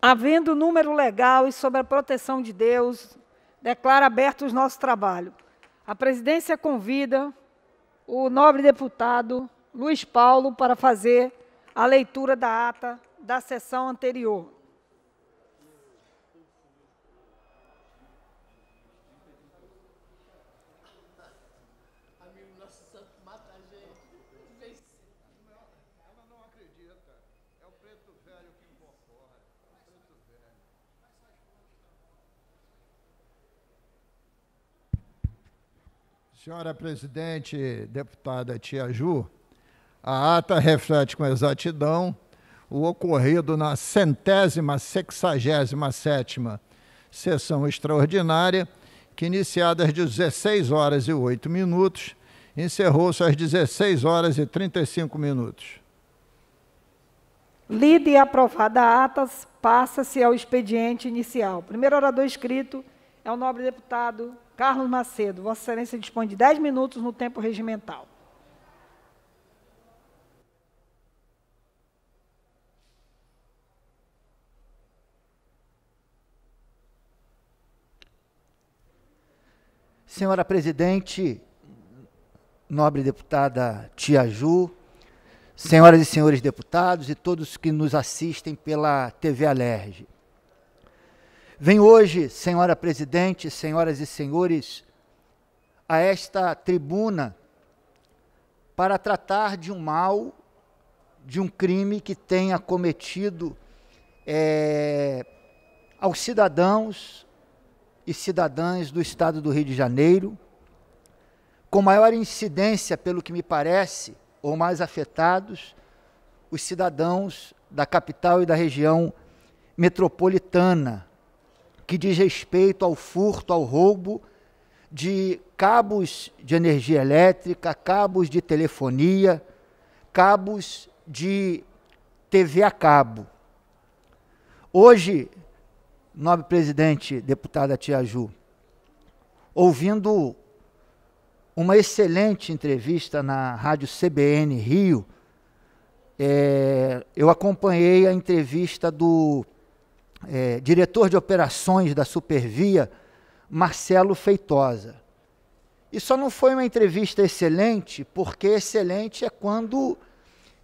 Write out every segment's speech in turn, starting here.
Havendo número legal e sob a proteção de Deus, declara aberto os nossos trabalhos. A presidência convida o nobre deputado Luiz Paulo para fazer a leitura da ata da sessão anterior. Senhora presidente, deputada Tia Ju, a ata reflete com exatidão o ocorrido na centésima sexagésima sétima sessão extraordinária, que iniciada às 16 horas e 8 minutos, encerrou-se às 16 horas e 35 minutos. Lida e aprovada a atas, passa-se ao expediente inicial. Primeiro orador escrito é o nobre deputado Carlos Macedo, Vossa Excelência dispõe de 10 minutos no tempo regimental. Senhora presidente, nobre deputada Tia Ju, senhoras e senhores deputados e todos que nos assistem pela TV Alerge. Venho hoje, senhora presidente, senhoras e senhores, a esta tribuna para tratar de um mal, de um crime que tenha cometido é, aos cidadãos e cidadãs do estado do Rio de Janeiro, com maior incidência, pelo que me parece, ou mais afetados, os cidadãos da capital e da região metropolitana, que diz respeito ao furto, ao roubo de cabos de energia elétrica, cabos de telefonia, cabos de TV a cabo. Hoje, nobre presidente, deputada Tia Ju, ouvindo uma excelente entrevista na rádio CBN Rio, é, eu acompanhei a entrevista do é, diretor de operações da Supervia, Marcelo Feitosa. E só não foi uma entrevista excelente, porque excelente é quando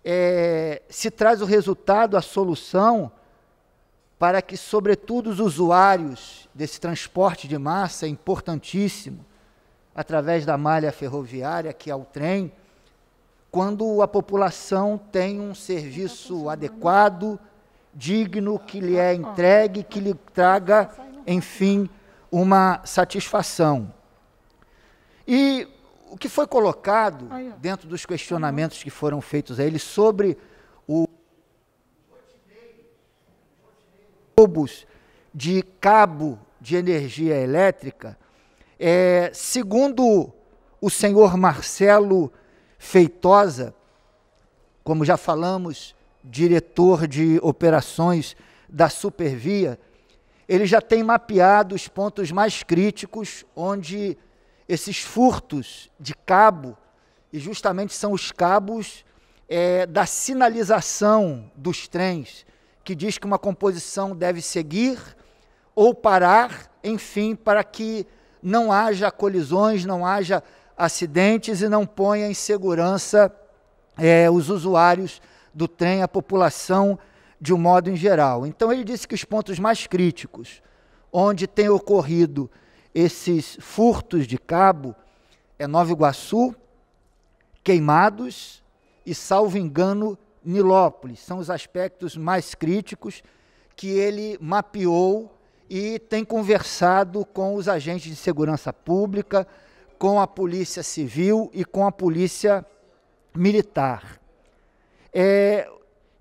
é, se traz o resultado, a solução, para que, sobretudo, os usuários desse transporte de massa importantíssimo, através da malha ferroviária, que é o trem, quando a população tem um serviço adequado, digno que lhe é entregue, que lhe traga, enfim, uma satisfação. E o que foi colocado dentro dos questionamentos que foram feitos a ele sobre o roubos de cabo de energia elétrica, é, segundo o senhor Marcelo Feitosa, como já falamos, diretor de operações da Supervia, ele já tem mapeado os pontos mais críticos onde esses furtos de cabo, e justamente são os cabos é, da sinalização dos trens, que diz que uma composição deve seguir ou parar, enfim, para que não haja colisões, não haja acidentes e não ponha em segurança é, os usuários do trem à população de um modo em geral. Então ele disse que os pontos mais críticos, onde tem ocorrido esses furtos de cabo, é Nova Iguaçu, Queimados e, salvo engano, Nilópolis. São os aspectos mais críticos que ele mapeou e tem conversado com os agentes de segurança pública, com a Polícia Civil e com a Polícia Militar. É,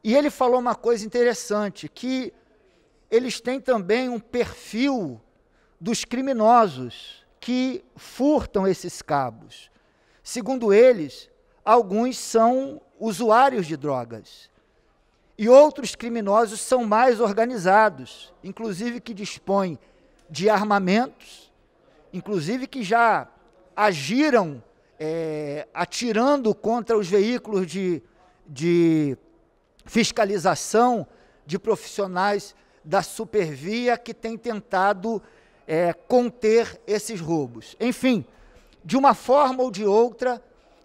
e ele falou uma coisa interessante, que eles têm também um perfil dos criminosos que furtam esses cabos. Segundo eles, alguns são usuários de drogas. E outros criminosos são mais organizados, inclusive que dispõem de armamentos, inclusive que já agiram é, atirando contra os veículos de de fiscalização de profissionais da supervia que tem tentado é, conter esses roubos. Enfim, de uma forma ou de outra,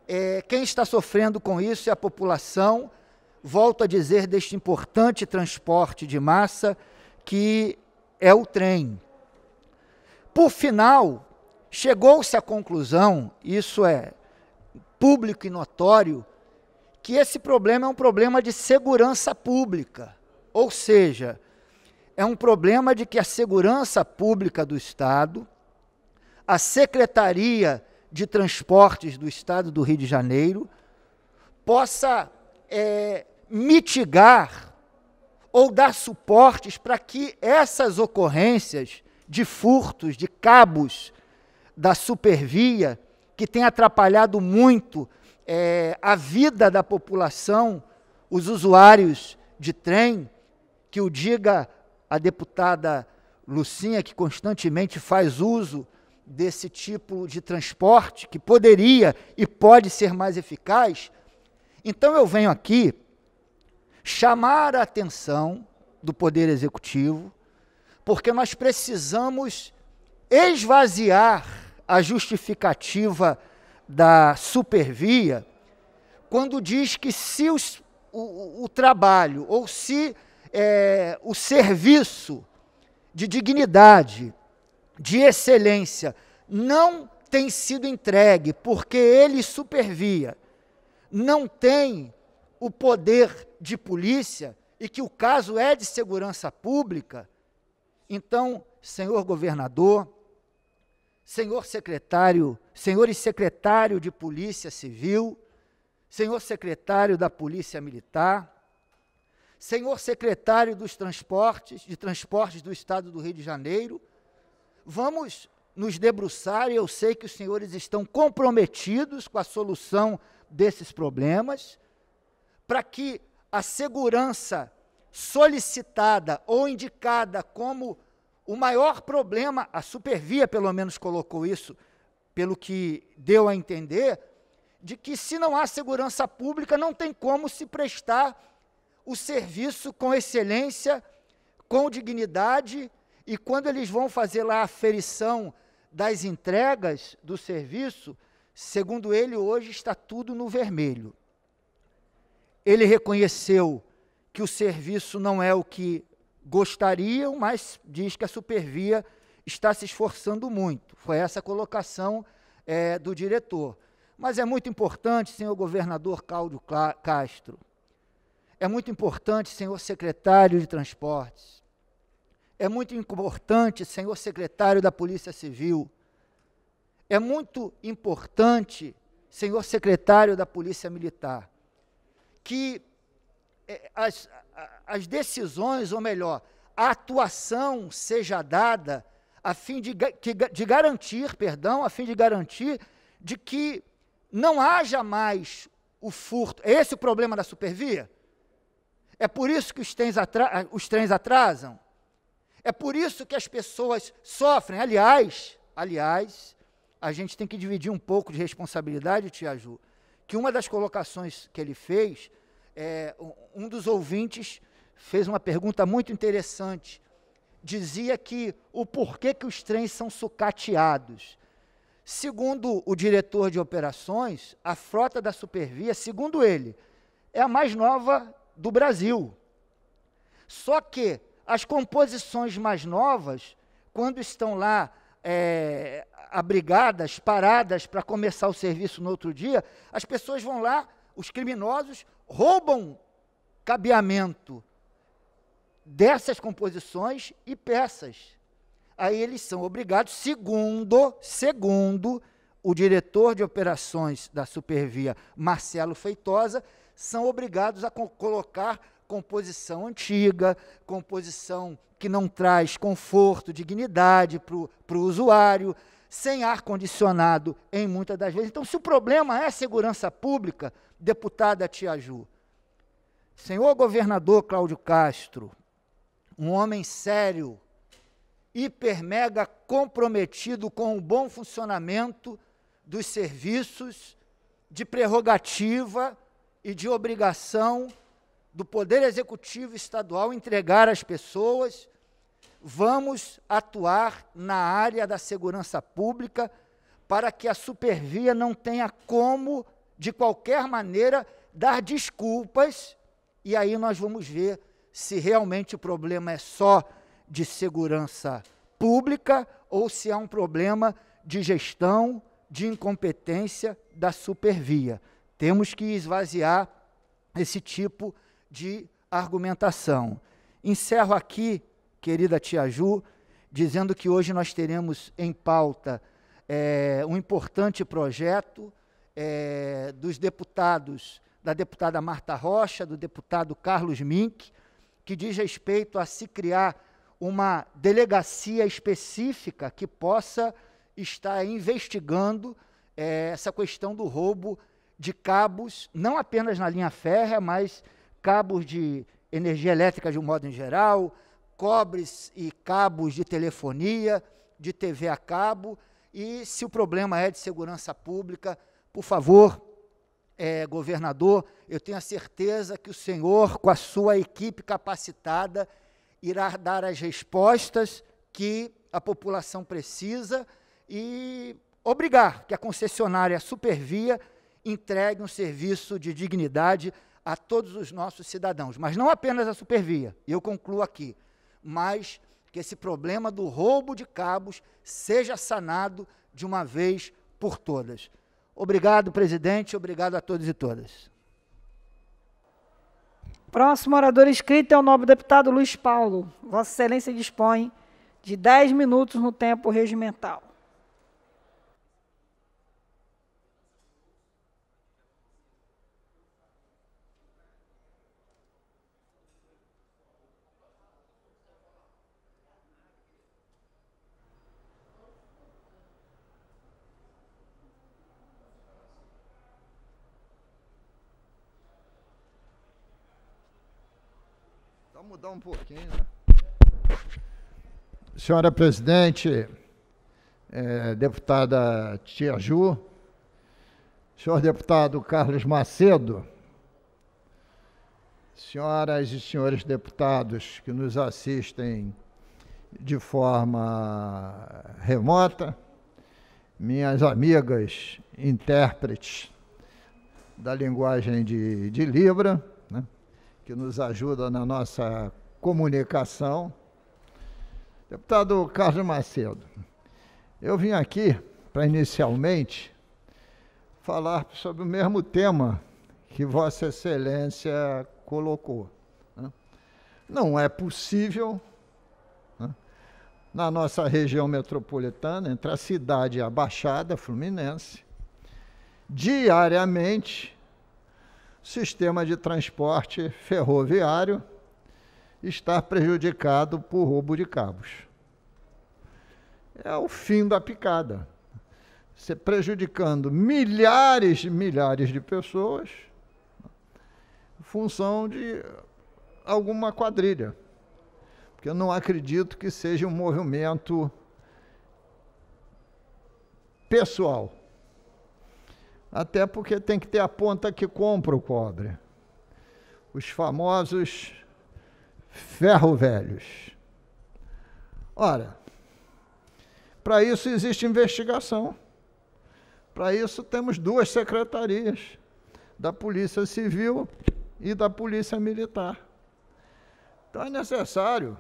é, quem está sofrendo com isso é a população, volto a dizer, deste importante transporte de massa que é o trem. Por final, chegou-se à conclusão, isso é público e notório, que esse problema é um problema de segurança pública. Ou seja, é um problema de que a segurança pública do Estado, a Secretaria de Transportes do Estado do Rio de Janeiro, possa é, mitigar ou dar suportes para que essas ocorrências de furtos de cabos da supervia, que tem atrapalhado muito é, a vida da população, os usuários de trem, que o diga a deputada Lucinha, que constantemente faz uso desse tipo de transporte, que poderia e pode ser mais eficaz. Então eu venho aqui chamar a atenção do Poder Executivo, porque nós precisamos esvaziar a justificativa da supervia quando diz que se os, o, o, trabalho ou se é, o serviço de dignidade, de excelência, não tem sido entregue porque ele supervia, não tem o poder de polícia e que o caso é de segurança pública, então, senhor governador, senhor secretário, senhores secretário de Polícia Civil, senhor secretário da Polícia Militar, senhor secretário dos Transportes, de Transportes do Estado do Rio de Janeiro, vamos nos debruçar, e eu sei que os senhores estão comprometidos com a solução desses problemas, para que a segurança solicitada ou indicada como o maior problema, a Supervia pelo menos colocou isso, pelo que deu a entender, de que se não há segurança pública, não tem como se prestar o serviço com excelência, com dignidade, e quando eles vão fazer lá a aferição das entregas do serviço, segundo ele, hoje está tudo no vermelho. Ele reconheceu que o serviço não é o que gostariam, mas diz que a Supervia está se esforçando muito. Foi essa a colocação é, do diretor. Mas é muito importante, senhor governador Cláudio Castro, é muito importante, senhor secretário de Transportes, é muito importante, senhor secretário da Polícia Civil, é muito importante, senhor secretário da Polícia Militar, que é, as, as decisões, ou melhor, a atuação seja dada a fim de, de garantir, perdão, a fim de garantir de que não haja mais o furto. É esse o problema da supervia? É por isso que os trens, os trens atrasam? É por isso que as pessoas sofrem? Aliás, aliás, a gente tem que dividir um pouco de responsabilidade, Tia Ju, que uma das colocações que ele fez é, um dos ouvintes fez uma pergunta muito interessante. Dizia que o porquê que os trens são sucateados. Segundo o diretor de operações, a frota da Supervia, segundo ele, é a mais nova do Brasil. Só que as composições mais novas, quando estão lá é, abrigadas, paradas para começar o serviço no outro dia, as pessoas vão lá, os criminosos roubam cabeamento dessas composições e peças. Aí eles são obrigados, segundo, segundo o diretor de operações da Supervia, Marcelo Feitosa, são obrigados a co colocar composição antiga, composição que não traz conforto, dignidade para o usuário, sem ar-condicionado em muitas das vezes. Então, se o problema é segurança pública, deputada Tia Ju, senhor governador Cláudio Castro, um homem sério, hiper mega comprometido com o bom funcionamento dos serviços de prerrogativa e de obrigação do Poder Executivo Estadual entregar às pessoas vamos atuar na área da segurança pública para que a Supervia não tenha como, de qualquer maneira, dar desculpas, e aí nós vamos ver se realmente o problema é só de segurança pública ou se é um problema de gestão, de incompetência da Supervia. Temos que esvaziar esse tipo de argumentação. Encerro aqui, querida tia Ju, dizendo que hoje nós teremos em pauta é, um importante projeto é, dos deputados, da deputada Marta Rocha, do deputado Carlos Mink, que diz respeito a se criar uma delegacia específica que possa estar investigando é, essa questão do roubo de cabos, não apenas na linha férrea, mas cabos de energia elétrica de um modo em geral, cobres e cabos de telefonia, de TV a cabo. E se o problema é de segurança pública, por favor, é, governador, eu tenho a certeza que o senhor, com a sua equipe capacitada, irá dar as respostas que a população precisa e obrigar que a concessionária Supervia entregue um serviço de dignidade a todos os nossos cidadãos, mas não apenas a Supervia, eu concluo aqui, mas que esse problema do roubo de cabos seja sanado de uma vez por todas. Obrigado, presidente, obrigado a todos e todas. Próximo orador inscrito é o nobre deputado Luiz Paulo. Vossa Excelência dispõe de 10 minutos no tempo regimental. Mudar um pouquinho, né? Senhora presidente, é, deputada Tia Ju, senhor deputado Carlos Macedo, senhoras e senhores deputados que nos assistem de forma remota, minhas amigas intérpretes da linguagem de, de Libra? Que nos ajuda na nossa comunicação. Deputado Carlos Macedo, eu vim aqui para inicialmente falar sobre o mesmo tema que Vossa Excelência colocou. Né? Não é possível, né, na nossa região metropolitana, entre a cidade e a Baixada Fluminense, diariamente sistema de transporte ferroviário está prejudicado por roubo de cabos. É o fim da picada. Você prejudicando milhares e milhares de pessoas em função de alguma quadrilha. Porque eu não acredito que seja um movimento pessoal. Até porque tem que ter a ponta que compra o cobre. Os famosos ferro velhos. Ora, para isso existe investigação. Para isso temos duas secretarias, da Polícia Civil e da Polícia Militar. Então é necessário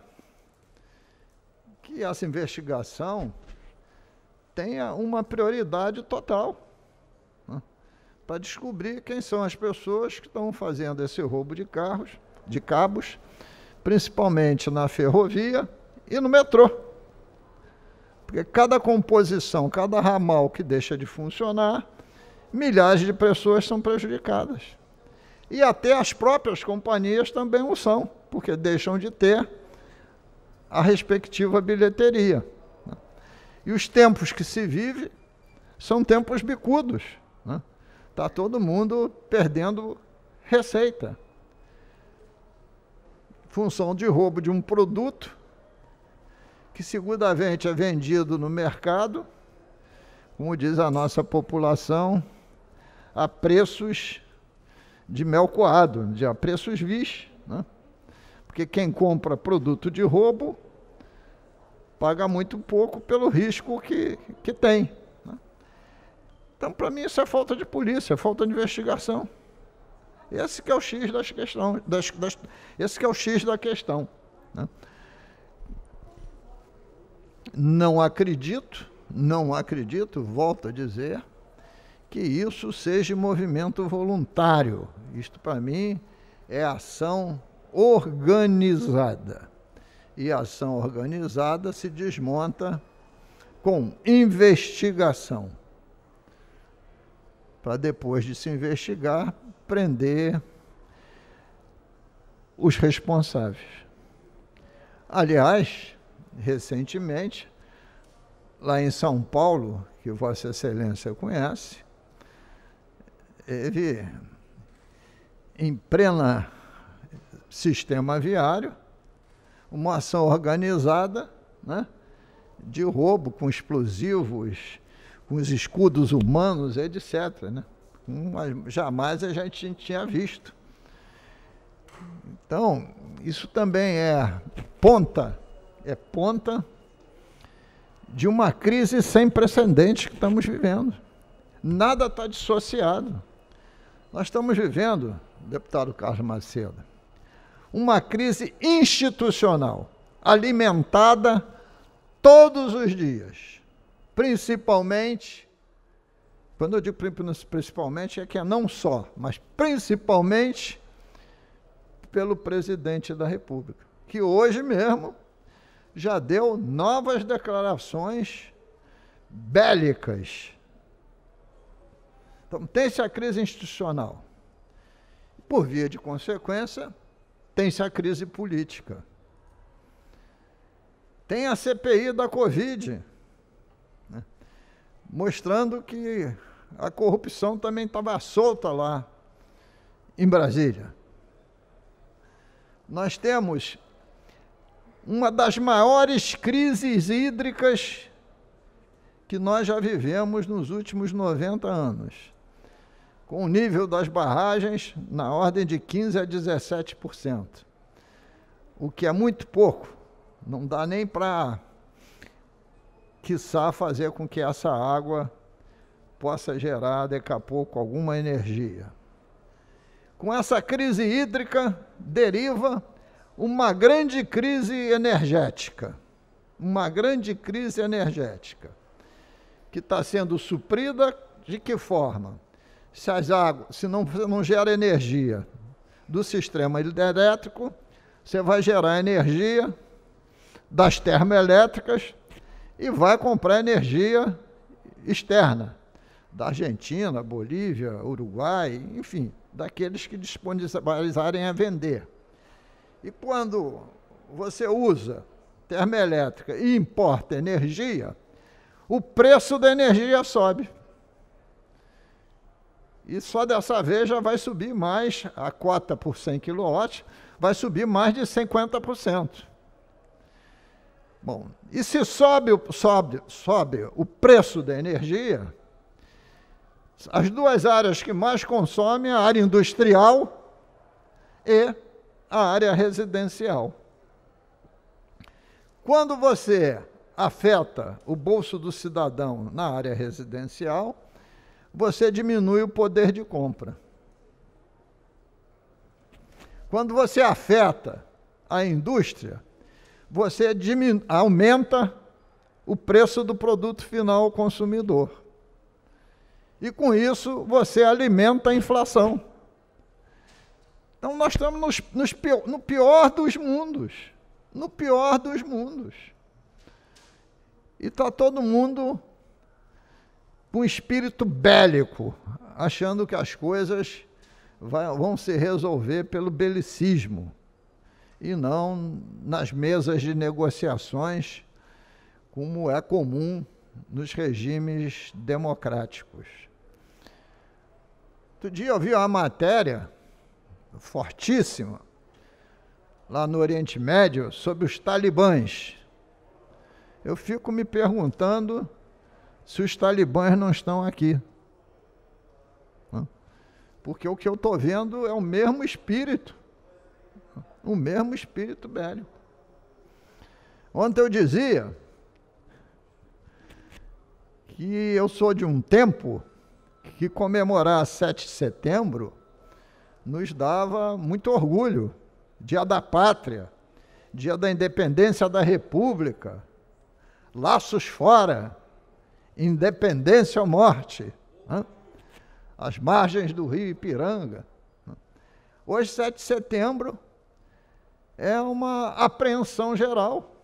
que essa investigação tenha uma prioridade total para descobrir quem são as pessoas que estão fazendo esse roubo de carros, de cabos, principalmente na ferrovia e no metrô. Porque cada composição, cada ramal que deixa de funcionar, milhares de pessoas são prejudicadas. E até as próprias companhias também o são, porque deixam de ter a respectiva bilheteria. Né? E os tempos que se vive são tempos bicudos. Está todo mundo perdendo receita. Função de roubo de um produto que seguramente é vendido no mercado, como diz a nossa população, a preços de mel coado, a preços vis. Né? Porque quem compra produto de roubo paga muito pouco pelo risco que, que tem. Então, para mim, isso é falta de polícia, é falta de investigação. Esse que é o X das questões, das, das, esse que é o X da questão. Né? Não acredito, não acredito, volto a dizer, que isso seja movimento voluntário. Isto, para mim, é ação organizada. E ação organizada se desmonta com investigação. Para depois de se investigar, prender os responsáveis. Aliás, recentemente, lá em São Paulo, que Vossa Excelência conhece, teve em plena sistema viário, uma ação organizada né, de roubo com explosivos, com os escudos humanos, etc. Né? Jamais a gente tinha visto. Então, isso também é ponta, é ponta de uma crise sem precedentes que estamos vivendo. Nada está dissociado. Nós estamos vivendo, deputado Carlos Macedo, uma crise institucional, alimentada todos os dias, principalmente, quando eu digo principalmente, é que é não só, mas principalmente pelo presidente da República, que hoje mesmo já deu novas declarações bélicas. Então, tem-se a crise institucional. Por via de consequência, tem-se a crise política. Tem a CPI da Covid? Mostrando que a corrupção também estava solta lá em Brasília. Nós temos uma das maiores crises hídricas que nós já vivemos nos últimos 90 anos com o nível das barragens na ordem de 15% a 17%, o que é muito pouco, não dá nem para, quiçá, fazer com que essa água possa gerar daqui a pouco alguma energia. Com essa crise hídrica deriva uma grande crise energética, uma grande crise energética, que está sendo suprida de que forma? se as águas, se não, não gera energia do sistema elétrico, você vai gerar energia das termoelétricas e vai comprar energia externa da Argentina, Bolívia, Uruguai, enfim, daqueles que disponibilizarem a vender. E quando você usa termoelétrica e importa energia, o preço da energia sobe. E só dessa vez já vai subir mais, a cota por 100 kW vai subir mais de 50%. Bom, e se sobe, sobe, sobe o preço da energia, as duas áreas que mais consomem, a área industrial e a área residencial. Quando você afeta o bolso do cidadão na área residencial, você diminui o poder de compra. Quando você afeta a indústria, você aumenta o preço do produto final ao consumidor. E com isso você alimenta a inflação. Então nós estamos nos, nos, no pior dos mundos. No pior dos mundos. E está todo mundo com espírito bélico, achando que as coisas vai, vão se resolver pelo belicismo e não nas mesas de negociações, como é comum nos regimes democráticos. Outro dia eu vi uma matéria fortíssima lá no Oriente Médio sobre os talibãs. Eu fico me perguntando se os talibãs não estão aqui. Porque o que eu estou vendo é o mesmo espírito. O mesmo espírito bélico. Ontem eu dizia que eu sou de um tempo que comemorar 7 de setembro nos dava muito orgulho. Dia da Pátria, Dia da Independência da República, laços fora, independência ou morte. As margens do rio Ipiranga. Hoje, 7 de setembro, é uma apreensão geral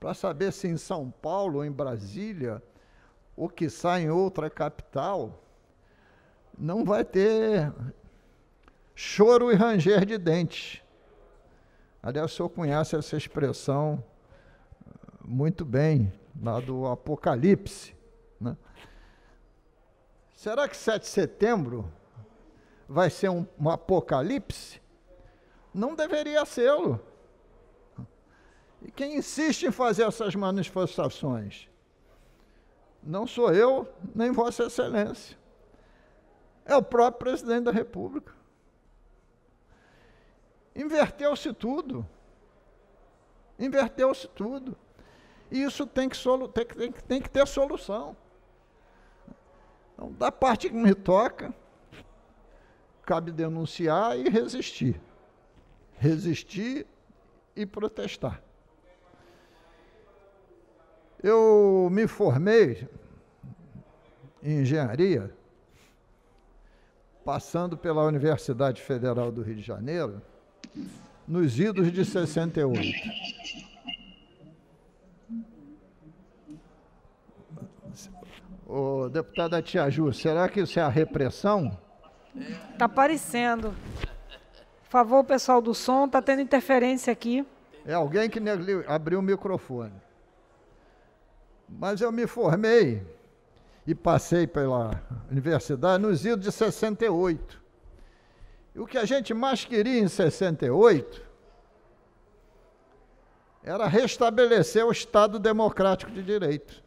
para saber se em São Paulo ou em Brasília, ou que sai em outra capital, não vai ter choro e ranger de dentes. Aliás, o senhor conhece essa expressão muito bem, lá do Apocalipse. Né? Será que 7 de setembro vai ser um, um apocalipse? Não deveria ser-lo. E quem insiste em fazer essas manifestações? Não sou eu, nem Vossa Excelência. É o próprio presidente da República. Inverteu-se tudo. Inverteu-se tudo. E isso tem que, tem, tem, tem que ter solução. Então, da parte que me toca, cabe denunciar e resistir. Resistir e protestar. Eu me formei em engenharia, passando pela Universidade Federal do Rio de Janeiro, nos idos de 68. Ô, deputada Tia Ju, será que isso é a repressão? Está parecendo. Por favor, pessoal do som, está tendo interferência aqui. É alguém que abriu o microfone. Mas eu me formei e passei pela universidade nos idos de 68. E o que a gente mais queria em 68 era restabelecer o Estado Democrático de Direito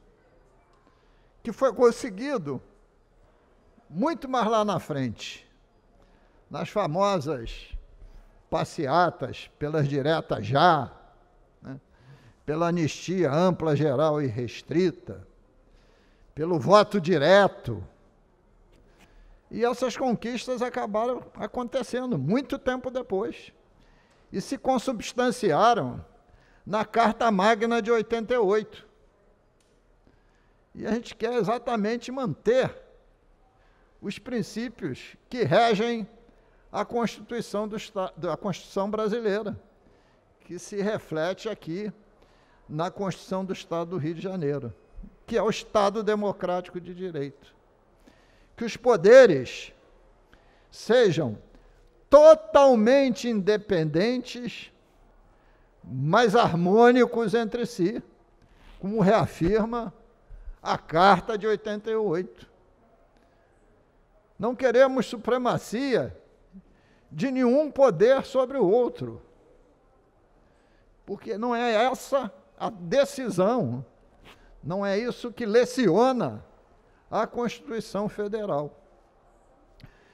que foi conseguido muito mais lá na frente, nas famosas passeatas pelas diretas já, né? pela anistia ampla, geral e restrita, pelo voto direto. E essas conquistas acabaram acontecendo muito tempo depois. E se consubstanciaram na Carta Magna de 88. E a gente quer exatamente manter os princípios que regem a Constituição, do, a Constituição brasileira, que se reflete aqui na Constituição do Estado do Rio de Janeiro, que é o Estado democrático de direito. Que os poderes sejam totalmente independentes, mas harmônicos entre si, como reafirma a Carta de 88. Não queremos supremacia de nenhum poder sobre o outro, porque não é essa a decisão, não é isso que leciona a Constituição Federal.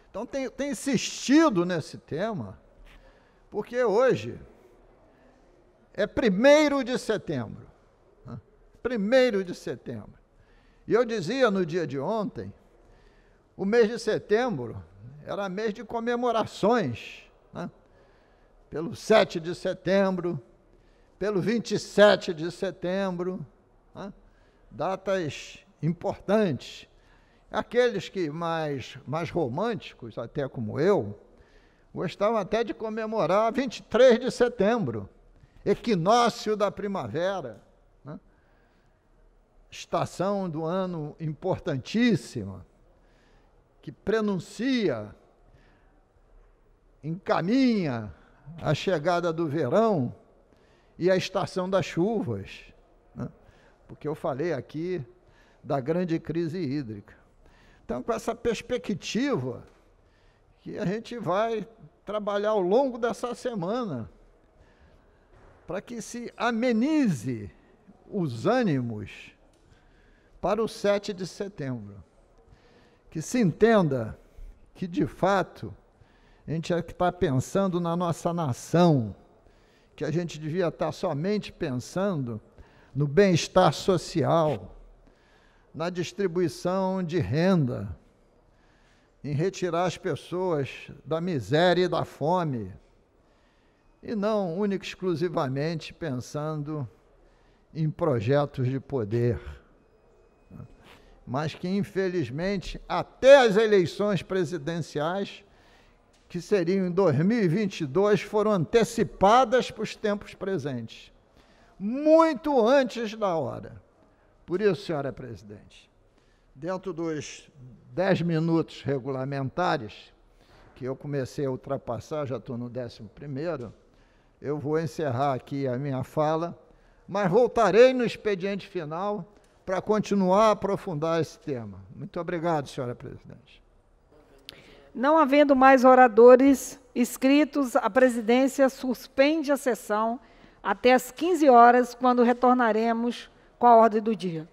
Então, tem, tem insistido nesse tema, porque hoje é primeiro de setembro. Né? Primeiro de setembro. E eu dizia no dia de ontem, o mês de setembro era mês de comemorações, né? pelo 7 de setembro, pelo 27 de setembro, né? datas importantes. Aqueles que mais, mais românticos, até como eu, gostavam até de comemorar 23 de setembro, equinócio da primavera estação do ano importantíssima, que prenuncia, encaminha a chegada do verão e a estação das chuvas, né? porque eu falei aqui da grande crise hídrica. Então, com essa perspectiva, que a gente vai trabalhar ao longo dessa semana, para que se amenize os ânimos para o 7 de setembro. Que se entenda que, de fato, a gente é que está pensando na nossa nação, que a gente devia estar somente pensando no bem-estar social, na distribuição de renda, em retirar as pessoas da miséria e da fome, e não única e exclusivamente pensando em projetos de poder, mas que infelizmente até as eleições presidenciais que seriam em 2022 foram antecipadas para os tempos presentes, muito antes da hora. Por isso, senhora presidente, dentro dos dez minutos regulamentares, que eu comecei a ultrapassar, já estou no décimo primeiro, eu vou encerrar aqui a minha fala, mas voltarei no expediente final para continuar a aprofundar esse tema. Muito obrigado, senhora presidente. Não havendo mais oradores inscritos, a presidência suspende a sessão até às 15 horas, quando retornaremos com a ordem do dia.